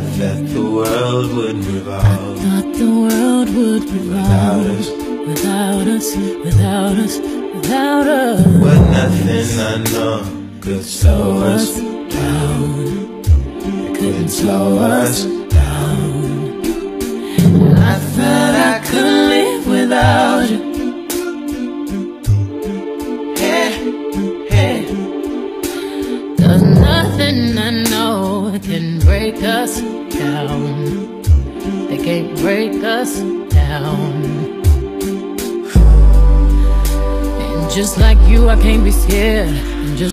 thought that the world would revolve. Thought the world would Without us. without us, without us, without us. But nothing I know could slow us down. Couldn't slow us down. I thought I could live without you. Hey, hey. Cause nothing I break us down. They can't break us down. And just like you, I can't be scared. And just